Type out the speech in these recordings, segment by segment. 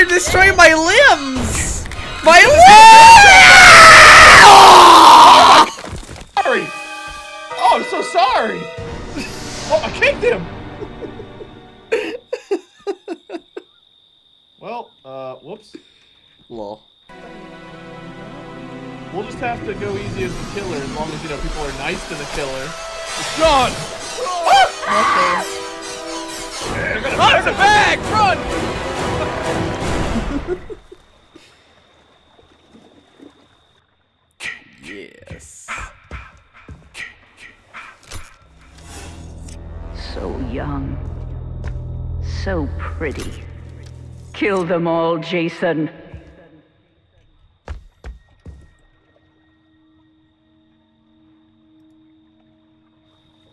you're destroying my limbs! My limbs! Sorry. Oh, I'm so sorry. Oh, I kicked him. well, uh, whoops. Lol. We'll just have to go easy as the killer as long as, you know, people are nice to the killer. It's gone! Okay. Oh, there's a bag! Run! Yes. So young. So pretty. Kill them all, Jason.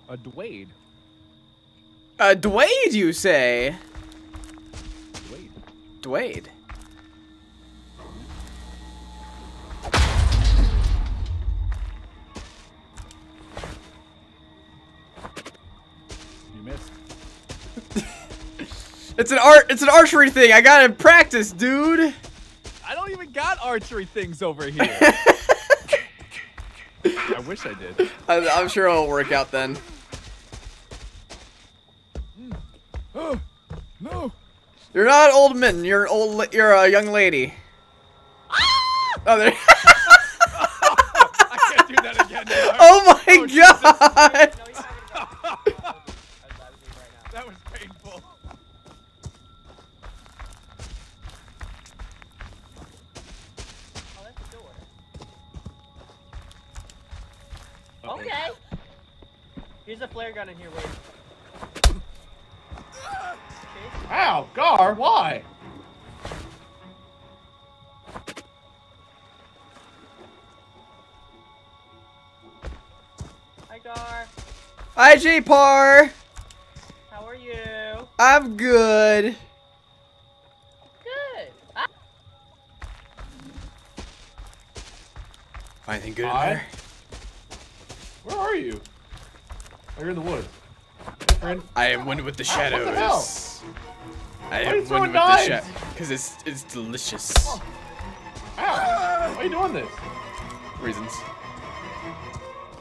A Dwayne. A Dwayne, you say? Dwayne. Dwayne. It's an art. It's an archery thing. I gotta practice, dude. I don't even got archery things over here. I wish I did. I, I'm sure it'll work out then. Oh, no. You're not an old man. You're an old. You're a young lady. Ah! Oh, there. I can't do that again. now. oh my Oh, god. Hi, J Par. How are you? I'm good. Good. Ah, Anything good in there? Where are you? Oh, you're in the woods. Friend. I am one with the Ow, what the hell? shadows. I Why am one throwing with the knives? shadows. Because it's it's delicious. Ow! Why are you doing this? Reasons.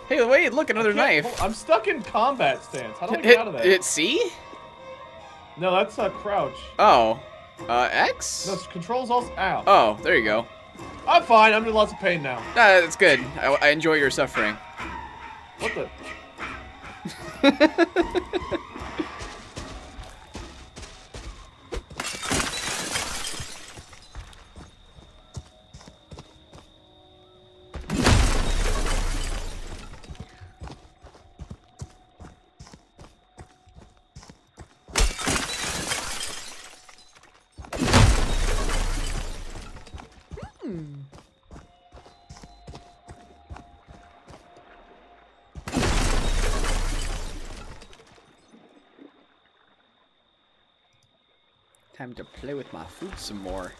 Hey, wait! Look, another knife. I'm stuck in combat stance. How do I get Hit, out of that? hit C? No, that's uh, crouch. Oh. Uh, X? No, controls also. out. Oh, there you go. I'm fine. I'm in lots of pain now. Nah, that's good. I, I enjoy your suffering. What the? Time to play with my food some more.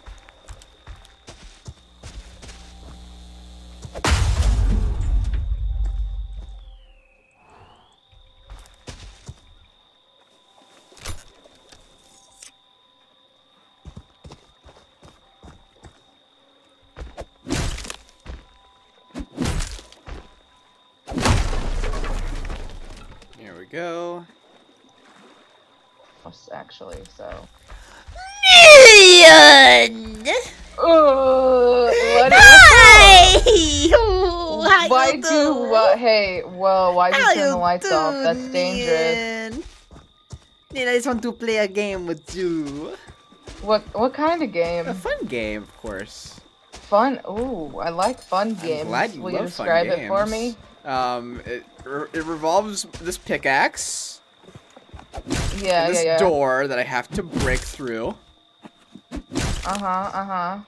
Here we go. Actually, so. Million! Uh, what, Hi! How why you do doing? what? Hey, whoa! Why do you turn the you lights off? That's doing, dangerous. Man? Man, I just want to play a game with you. What? What kind of game? A fun game, of course. Fun. Ooh, I like fun games. I'm glad you Will love you fun describe games. it for me? Um, it, re- it revolves this pickaxe, Yeah, this yeah, yeah. door that I have to break through, Uh huh. Uh huh.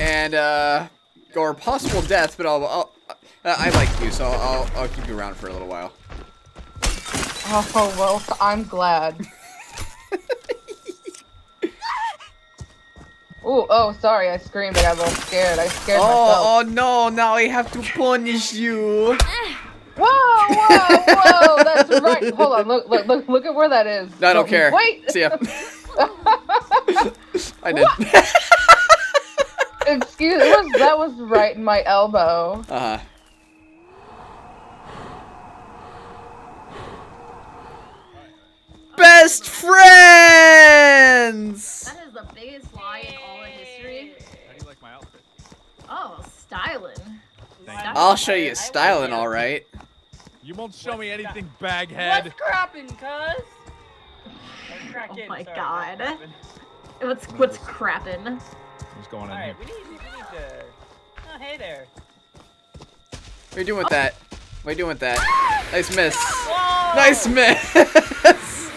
and uh, or possible death. But I'll, I'll I like you, so I'll, I'll keep you around for a little while. Oh well, I'm glad. Ooh, oh, sorry, I screamed. I got a little scared. I scared myself. Oh, oh no! Now I have to punish you. Whoa, whoa, whoa! That's right. Hold on. Look, look, look, look at where that is. No, I don't care. Wait. See ya. I did. Excuse it was that was right in my elbow. uh huh. Best friends. That is the biggest lie in all of history. How do you like my outfit? Oh, styling. Thank I'll show you I- I styling, all right. You won't show me What's anything, What's baghead. crapping, cuz? Or crack Oh my sorry, God. Not. What's what's crapping? What's going on here? We need, we need to... Oh, hey there. What are you doing with that? What are you doing with that? Nice miss. Whoa! Nice miss.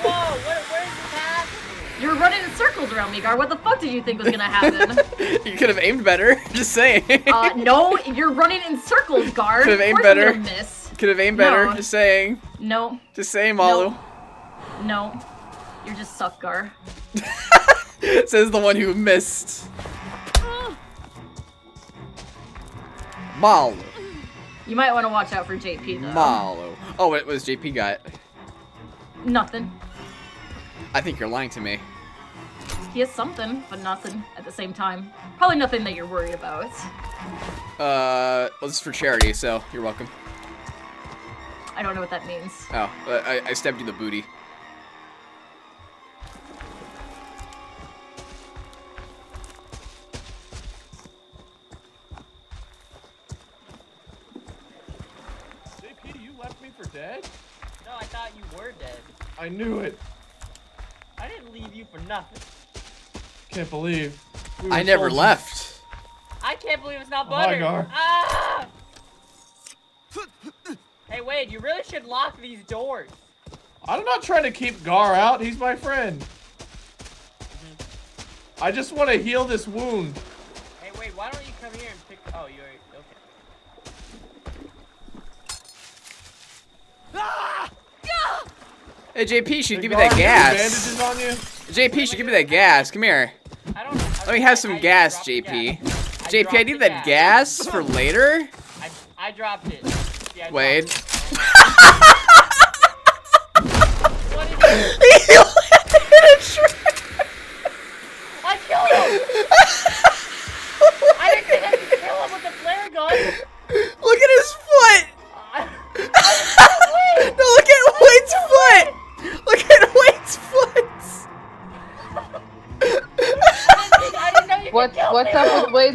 Whoa, what, where's the path? You're running in circles around me, Gar. What the fuck did you think was gonna happen? you could have aimed better. Just saying. uh, no, you're running in circles, Gar. Could've aimed better. miss. Could have aimed better. No. Just saying. No, Just saying, Malu. no. You're just suck, Gar. Says the one who missed. Malu. You might want to watch out for JP though. Malu. Oh, what was JP got? Nothing. I think you're lying to me. He has something, but nothing at the same time. Probably nothing that you're worried about. Uh, well, this is for charity, so you're welcome. I don't know what that means. Oh, I, I stabbed you in the booty. For dead? No, I thought you were dead. I knew it. I didn't leave you for nothing. Can't believe. we I never soldiers. left. I can't believe it's not Oh my butter. God. Ah! hey, Wade, you really should lock these doors. I'm not trying to keep Gar out. He's my friend. I just want to heal this wound. Hey, wait, why don't you come here and pick... Oh, you're... Okay. Hey, JP should give me that you have gas. On you? JP should give me that gas. Come here. I don't know. Let me have some gas, JP. JP, I need that gas for later. I, I dropped it. Yeah, I Wade. dropped it. What did you... I killed him! I didn't think I could kill him with a flare gun!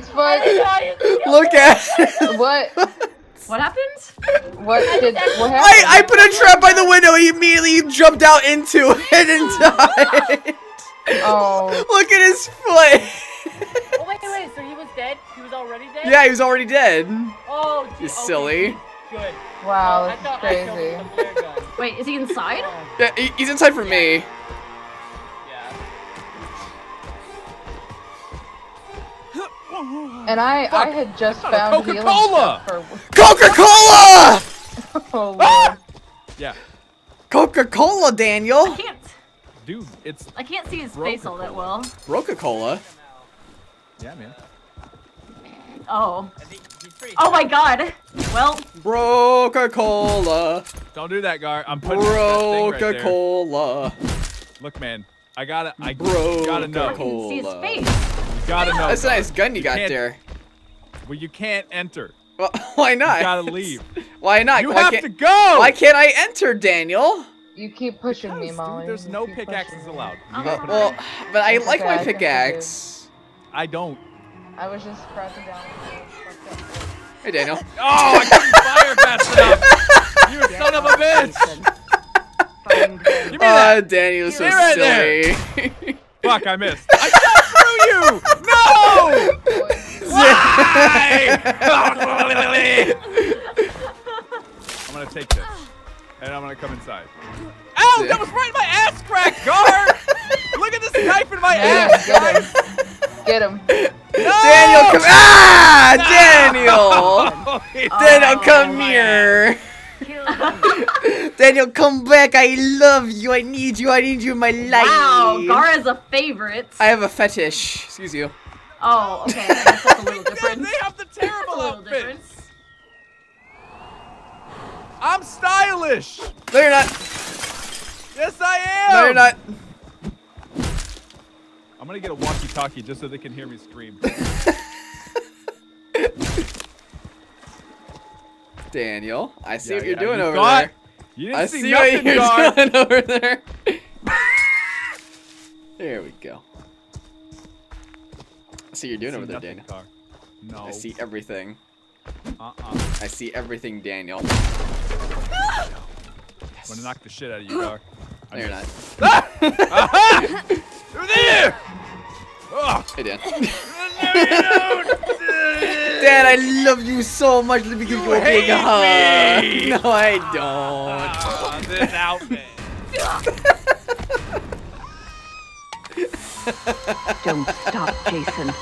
Could kill Look people. at. What What happened? what did what happened? I I put a trap by the window. He immediately jumped out into it and oh died. Oh, Look at his foot. Oh, wait, wait, so he was dead? He was already dead? Yeah, he was already dead. Oh, gee, You okay, silly. Good. wow, oh, I that's thought crazy. him with a flare gun. Wait, is he inside? Oh, Yeah, he- he's inside for me. And I I had just found Coca-Cola! for Coca-Cola. oh lord. Yeah. Coca-Cola, Daniel. I can't. Dude, it's... I can't see his face all that well. Coca-Cola. Yeah, man. Oh. I think he's pretty Oh my god. Well, Coca-Cola. Don't do that, Gar. I'm putting that thing right there. Coca-Cola. Look, man. I gotta... I Bro, gotta know. I can see his face. You gotta know. That's a nice gun you got there. Well, you can't enter. Well, why not? You gotta leave. Why not? You why have to go! Why can't I enter, Daniel? You keep pushing me, Molly. dude, there's You no pickaxes allowed. You I'm Well, but I like my okay, I can pickaxe. I don't. I was just pressing down. Hey, Daniel. Oh, I couldn't fire fast enough! You son of a bitch! Give me that! Ah, Daniel's so Stay right there. silly. Fuck, I missed. I shot through you! No! Why? I'm gonna take this, and I'm gonna come inside. Ow! That was right in my ass crack, Gar! Look at this knife in my Yeah, ass, get guys! him. Get him. No! Daniel, come Ah, Daniel! Oh, he- Daniel, Oh, come my here! Kill him. Daniel, come back! I love you! I need you! I need you in my life! wow, Gara's a favorite. I have a fetish. Excuse you. Oh, okay. I that's a little God, different. they have the a terrible little outfit. different. I'm stylish. No, you're not. Yes, I am. No, you're not. I'm gonna get a walkie-talkie just so they can hear me scream. Daniel, I see Yeah, what you're yeah, doing you over thought- there. You didn't I see, see nothing, what you're Gar. doing over there. there we go. I see what you're doing over there, Daniel. Gar. No. I see everything. Uh-uh. I see everything, Daniel. I'm gonna knock the shit out of you, Gar. I No, you're not. Aha! You're there! Oh, Hey, Dan. no, you don't! Dan, I love you so much. Let me give you a big hug. me. No, I don't. Ah, this outfit. Don't stop, Jason.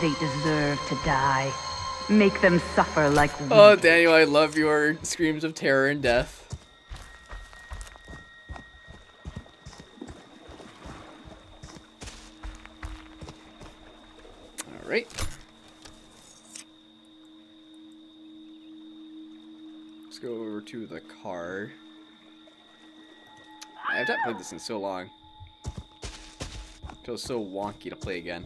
They deserve to die. Make them suffer like we Oh. Daniel, I love your screams of terror and death. All right. Go over to the car. I have not played this in so long. feels so wonky to play again.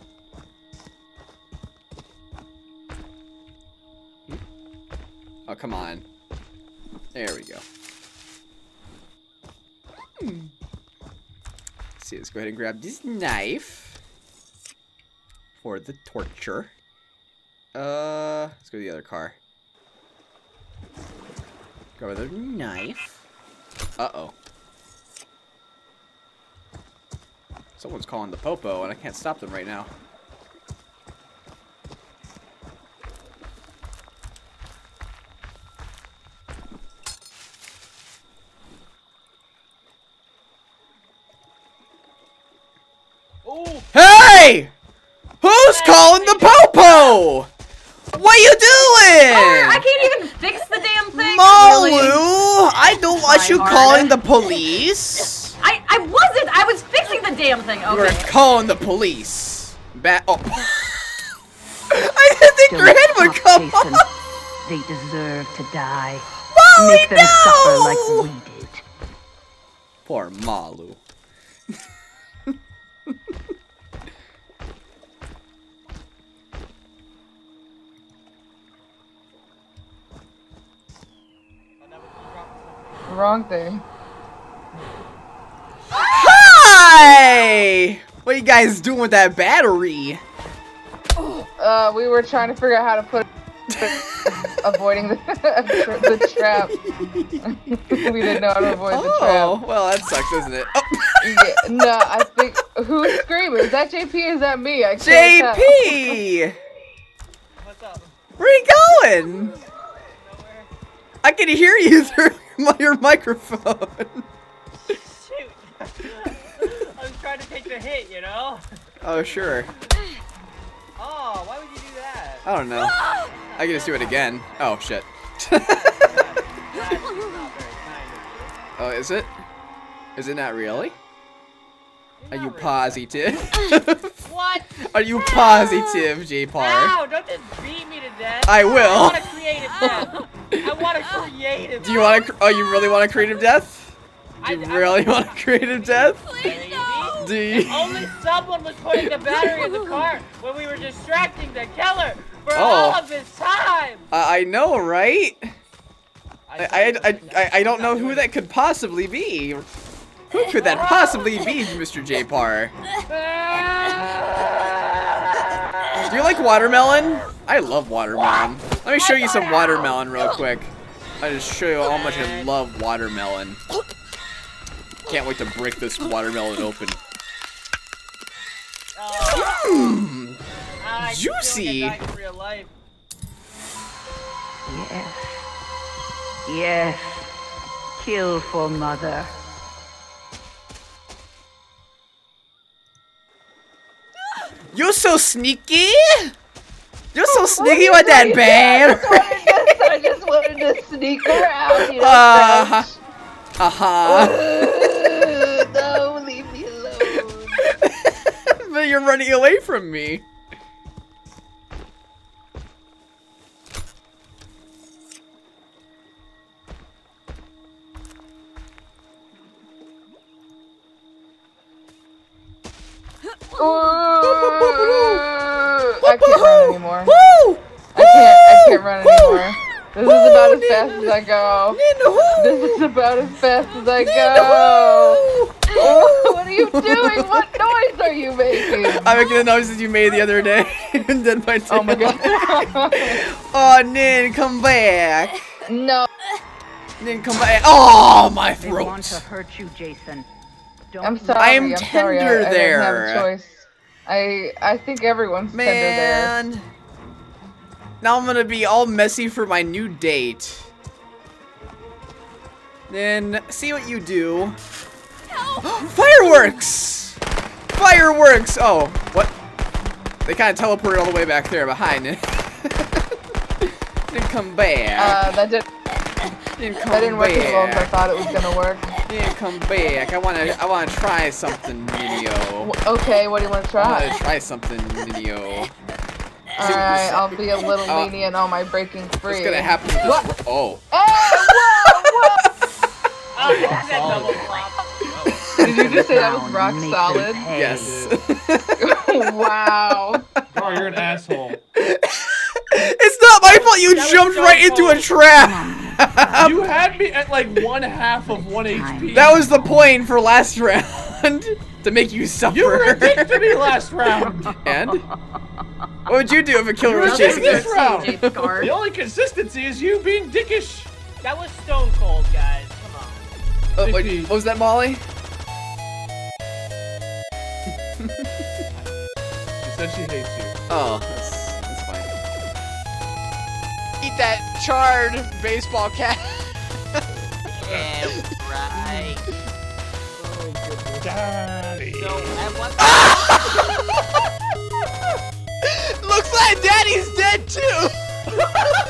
Oh, come on. There we go. Hmm. Let's see, let's go ahead and grab this knife for the torture. Uh, let's go to the other car. With the knife. Uh-oh. Someone's calling the popo, and I can't stop them right now. Oh, Hey! Who's calling the popo? What are you oh, doing? I can't even fix the damn thing. Malu, really. I don't want you Try calling the police. I I wasn't. I was fixing the damn thing. You were Okay. calling the police. Bat. Oh. I didn't think your Don't head would come Jason. off. They deserve to die. Molly, Make them suffer like no! we did. Poor Malu. Wrong thing. Hi! What are you guys doing with that battery? Uh, we were trying to figure out how to put avoiding the the trap. we didn't know how to avoid the trap. Oh, well, that sucks, doesn't it? Oh. Yeah, no, I think who's screaming? Is that JP? Is that me? I can't. JP! What's up? Where are you going? I can hear you through your microphone. Shoot. I was trying to take the hit, you know? Oh, sure. Oh, why would you do that? I don't know. I can just do it again. Oh, shit. That's not very kind of oh, is it? Is it not really? Are you positive? What? Are you positive, J-Par? Ow, don't just beat me to death. I will. I want a creative death. I want a creative Do you want to? Oh, you really want a creative death? Do you I- I- really want a creative death? Maybe. Do you? Only someone was putting the battery in the car when we were distracting the killer for Oh. all of his time. I I know, right? I, I, I, I, I don't know who that could possibly be. Who could that possibly be, Mr. J-Par? Do you like watermelon? I love watermelon. Let me show you some watermelon real quick. I just show you how much I love watermelon. Can't wait to break this watermelon open. Ah, oh, I Juicy. that in real life. Yes. Yes. Kill for mother. You're so sneaky. So sneaky with that band. I just wanted to sneak around. You know, Uh, crouch. uh-huh. no, leave me alone. but you're running away from me. Ooh. I can't run anymore. Woo! I can't. I can't run Woo! anymore. This is about as Woo, fast as I go. Ninja, This is about as fast as I Ninja, go. woo! what are you doing? What noise are you making? I'm making the noises you made the other day in Dead by Oh my Daylight. god. Oh, Nin, come back. no. Nin, come back. Oh, my throat. They want to hurt you, Jason. Don't I'm sorry. I am I'm sorry. I, tender I didn't have there. a choice. I I think everyone's tender there. Now I'm gonna be all messy for my new date. Then see what you do. Fireworks! Fireworks! Oh, what? They kind of teleported all the way back there behind it. didn't come back. Uh, that did. Didn't come that didn't work as well as I thought it was gonna work. Then come back. I wanna, I wanna try something, Minio. Okay, what do you want to try? I wanna try something, Minio. All right. I'll be a little Oh. lenient on my breaking free. What's gonna happen with this? What? Oh. Hey, whoa, Oh, that double flop. whoa! Did you just say that was rock solid? Yes. wow. Gar, you're an asshole. it's not my fault you That jumped so right into a trap. You had me at like one half of one HP. that was the point for last round. to make you suffer. You were a dick to me last round. and? What would you do if a killer You're was a dick chasing this you? round. The only consistency is you being dickish. That was stone cold, guys. Come on. Oh, wait, what was that, Molly? She said she hates you. Oh, that's, that's fine. Eat that charred baseball cap. Yeah, right. Daddy. So, Looks like Daddy's dead too.